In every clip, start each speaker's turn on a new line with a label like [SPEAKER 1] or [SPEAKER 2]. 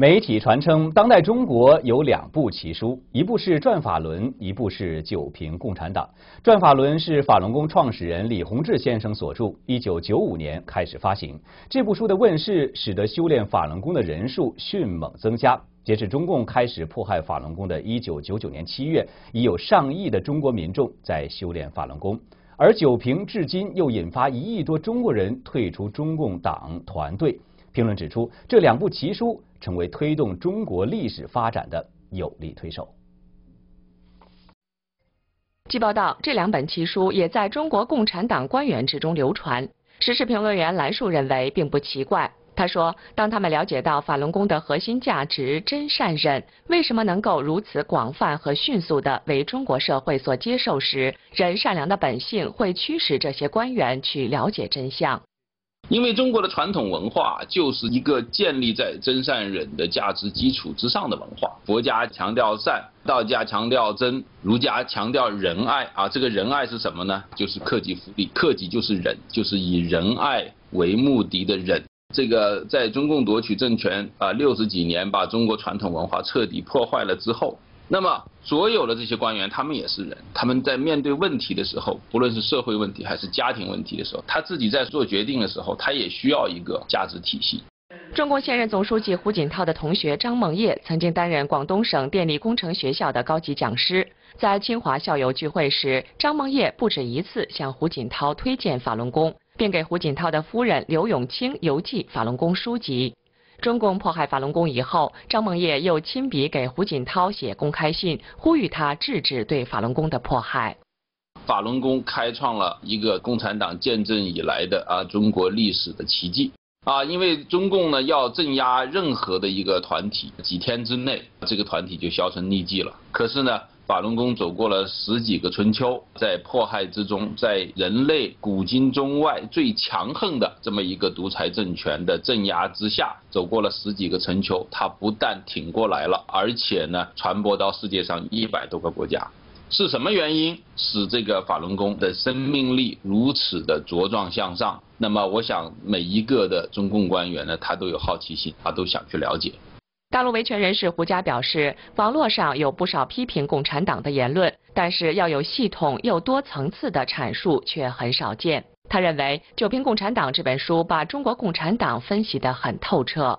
[SPEAKER 1] 媒体传称，当代中国有两部奇书，一部是《转法轮》，一部是《九评共产党》。《转法轮》是法轮功创始人李洪志先生所著，一九九五年开始发行。这部书的问世，使得修炼法轮功的人数迅猛增加。截至中共开始迫害法轮功的一九九九年七月，已有上亿的中国民众在修炼法轮功。而《九评》至今又引发一亿多中国人退出中共党团队。评论指出，这两部奇书成为推动中国历史发展的有力推手。
[SPEAKER 2] 据报道，这两本奇书也在中国共产党官员之中流传。时事评论员兰树认为，并不奇怪。他说：“当他们了解到法轮功的核心价值真善忍为什么能够如此广泛和迅速地为中国社会所接受时，人善良的本性会驱使这些官员去了解真相。”
[SPEAKER 3] 因为中国的传统文化就是一个建立在真善忍的价值基础之上的文化。佛家强调善，道家强调真，儒家强调仁爱啊。这个仁爱是什么呢？就是克己复礼，克己就是忍，就是以仁爱为目的的忍。这个在中共夺取政权啊六十几年，把中国传统文化彻底破坏了之后。那么，所有的这些官员，他们也是人，他们在面对问题的时候，不论是社会问题还是家庭问题的时候，他自己在做决定的时候，他也需要一个价值体系。
[SPEAKER 2] 中共现任总书记胡锦涛的同学张梦叶曾经担任广东省电力工程学校的高级讲师，在清华校友聚会时，张梦叶不止一次向胡锦涛推荐法轮功，并给胡锦涛的夫人刘永清邮寄法轮功书籍。中共迫害法轮功以后，张梦叶又亲笔给胡锦涛写公开信，呼吁他制止对法轮功的迫害。
[SPEAKER 3] 法轮功开创了一个共产党建政以来的啊中国历史的奇迹啊！因为中共呢要镇压任何的一个团体，几天之内这个团体就销声匿迹了。可是呢。法轮功走过了十几个春秋，在迫害之中，在人类古今中外最强横的这么一个独裁政权的镇压之下，走过了十几个春秋，它不但挺过来了，而且呢，传播到世界上一百多个国家。是什么原因使这个法轮功的生命力如此的茁壮向上？那么，我想每一个的中共官员呢，他都有好奇心，他都想去了解。
[SPEAKER 2] 大陆维权人士胡佳表示，网络上有不少批评共产党的言论，但是要有系统又多层次的阐述却很少见。他认为，《九评共产党》这本书把中国共产党分析得很透彻。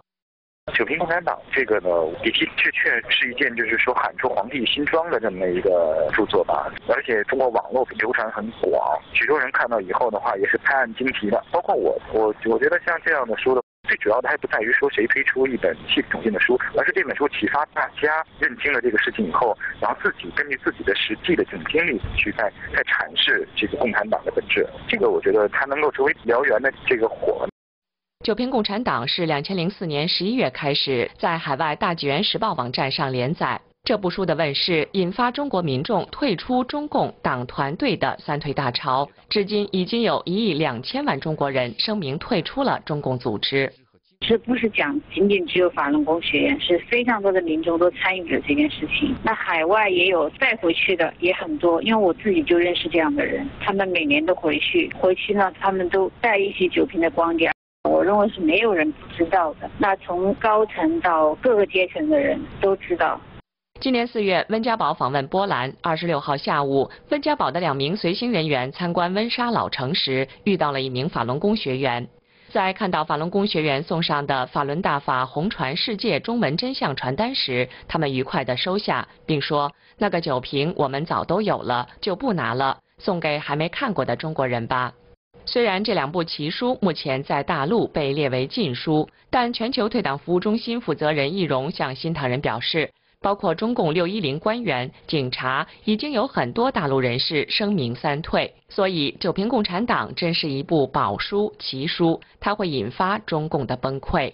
[SPEAKER 4] 《九评共产党》这个呢，的的确确是一件就是说喊出皇帝新装的这么一个著作吧，而且通过网络流传很广，许多人看到以后的话也是拍案惊奇的，包括我，我我觉得像这样的书的。最主要的还不在于说谁推出一本系统性的书，而是这本书启发大家认清了这个事情以后，然后自己根据自己的实际的这种经历去再再阐释这个共产党的本质。这个我觉得它能够成为燎原的这个火。
[SPEAKER 2] 九篇共产党是两千零四年十一月开始在海外大纪元时报网站上连载。这部书的问世，引发中国民众退出中共党团队的三退大潮。至今已经有一亿两千万中国人声明退出了中共组织。
[SPEAKER 5] 这不是讲仅仅只有法轮功学员，是非常多的民众都参与了这件事情。那海外也有再回去的也很多，因为我自己就认识这样的人，他们每年都回去，回去呢他们都带一些酒瓶的光点。我认为是没有人不知道的。那从高层到各个阶层的人都知道。
[SPEAKER 2] 今年四月，温家宝访问波兰。二十六号下午，温家宝的两名随行人员参观温莎老城时，遇到了一名法轮功学员。在看到法轮功学员送上的“法轮大法，红传世界”中文真相传单时，他们愉快地收下，并说：“那个酒瓶我们早都有了，就不拿了，送给还没看过的中国人吧。”虽然这两部奇书目前在大陆被列为禁书，但全球退党服务中心负责人易荣向新唐人表示。包括中共六一零官员、警察，已经有很多大陆人士声明三退，所以《九平共产党》真是一部宝书奇书，它会引发中共的崩溃。